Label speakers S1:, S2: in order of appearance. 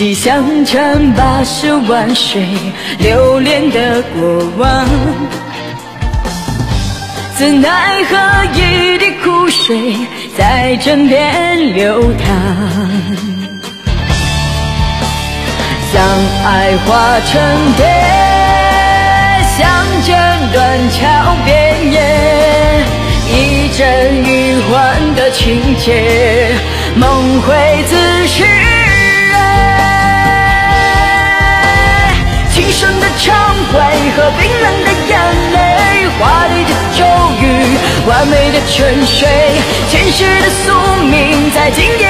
S1: 几香尘跋涉万水，留恋的过往。怎奈何一滴苦水在枕边流淌，将爱化成蝶，相见断桥边，一阵余欢的情节，梦回自是。生冰冷的眼泪，华丽的咒语，完美的沉睡，前世的宿命在今夜。